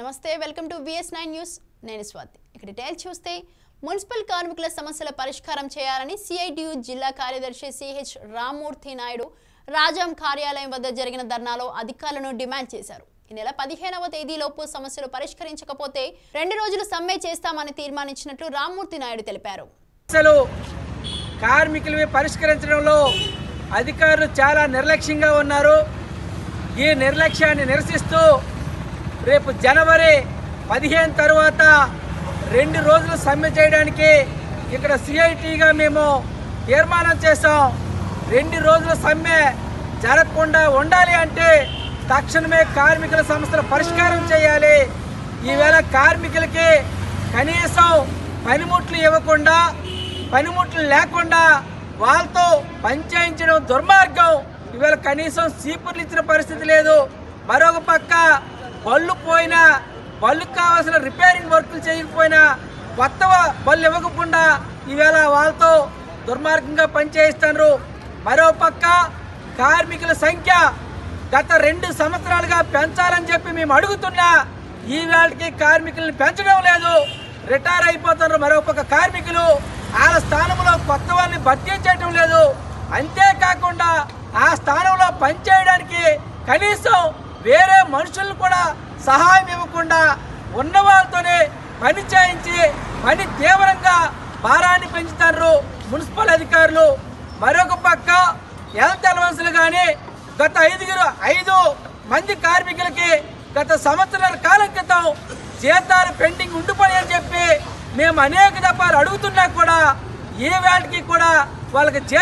నమస్తే welcome to VS nine news నేను స్వాతి. ఇక డీటెయిల్స్ చూస్తే మున్సిపల్ కార్మికుల సమస్యల పరిష్కారం చేయాలని సిఐటియు జిల్లా కార్యదర్శి సిహెచ్ రామ్మూర్తి నాయుడు రాజాం కార్యాలయం వద్ద జరిగిన ధర్నాలో అధికారులను డిమాండ్ చేశారు. ఈ నెల పదిహేనవ తేదీలోపు సమస్యలు పరిష్కరించకపోతే రెండు రోజులు సమ్మె చేస్తామని తీర్మానించినట్లు రామ్మూర్తి నాయుడు తెలిపారు. సమస్యలు కార్మికులవి పరిష్కరించడంలో అధికారులు చాలా నిర్లక్ష్యంగా ఉన్నారు. ఈ నిర్లక్ష్యాన్ని నిరసిస్తూ రేపు జనవరి పదిహేను తర్వాత రెండు రోజులు సమ్మె చేయడానికి ఇక్కడ సిఐటిగా మేము తీర్మానం చేసాం రెండు రోజుల సమ్మె జరగకుండా ఉండాలి అంటే తక్షణమే కార్మికుల సమస్యల పరిష్కారం చేయాలి. ఈవేళ కార్మికులకి కనీసం పనిముట్లు ఇవ్వకుండా పనిముట్లు లేకుండా వాళ్ళతో పంచాయించడం దుర్మార్గం. ఇవాళ కనీసం సీపుర్లు ఇచ్చిన పరిస్థితి లేదు. మరొక పక్క బళ్ళు పోయినా బళ్ళుకు కావాల్సిన రిపేరింగ్ వర్కులు చేయకపోయినా కొత్త బళ్ళు ఇవ్వకుండా ఈవేళ వాళ్ళతో దుర్మార్గంగా పనిచేయిస్తున్నారు. మరో పక్క కార్మికుల సంఖ్య గత రెండు సంవత్సరాలుగా పెంచాలని చెప్పి మేము అడుగుతున్నా ఈవేళకి కార్మికుల్ని కార్మికులను పెంచడం లేదు. రిటైర్ అయిపోతున్నారు మరొక కార్మికులు. వాళ్ళ స్థానంలో కొత్త వాళ్ళని భర్తీ చేయడం లేదు. అంతేకాకుండా ఆ స్థానంలో పనిచేయడానికి కనీసం వేరే మనుషులను కూడా సహాయం ఇవ్వకుండా ఉన్న వాళ్ళతోనే పని చేయించి పని తీవ్రంగా భారాన్ని పెంచుతారు మున్సిపల్ అధికారులు. మరొక పక్క హెల్త్ అలవన్సులు కానీ గత ఐదుగురు ఐదు మంది కార్మికులకి గత సంవత్సరాల కాలం క్రితం జీతాలు పెండింగ్ ఉండిపోయాయని చెప్పి మేము అనేక దఫాలు అడుగుతున్నా కూడా ఏ వేళకి కూడా వాళ్ళకి జీతం